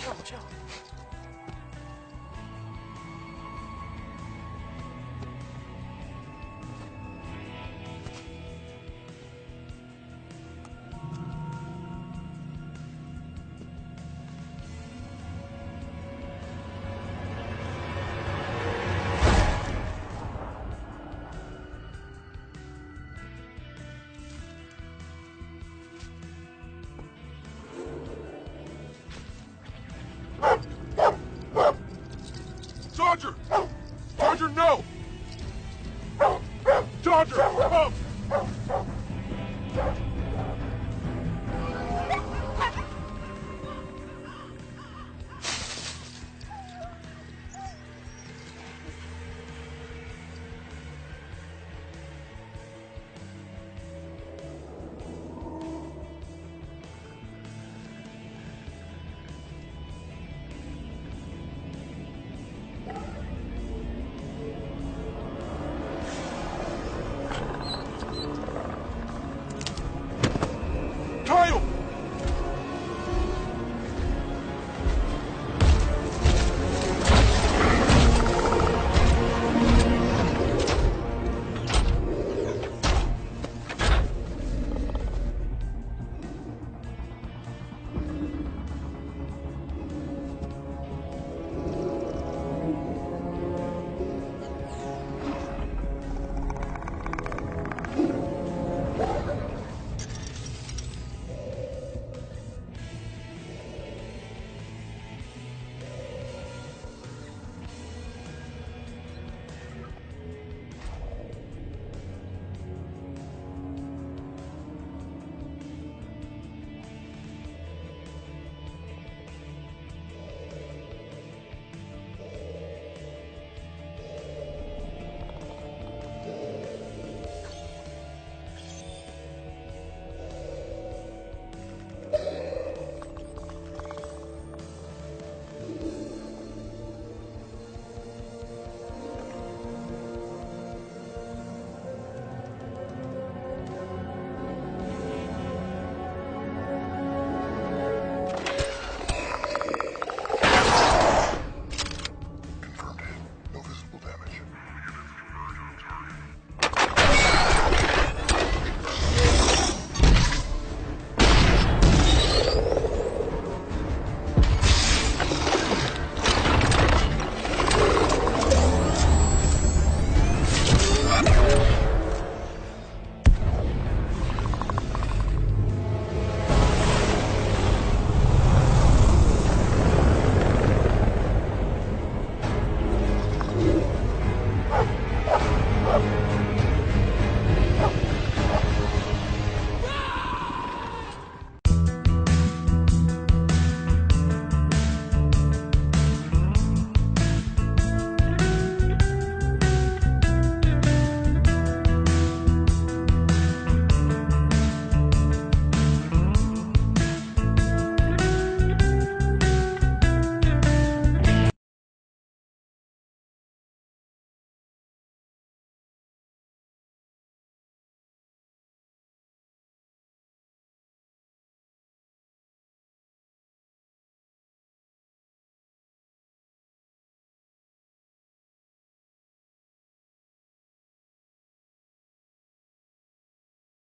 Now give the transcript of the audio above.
chill, chill. Dodger! Dodger, no! Dodger, come!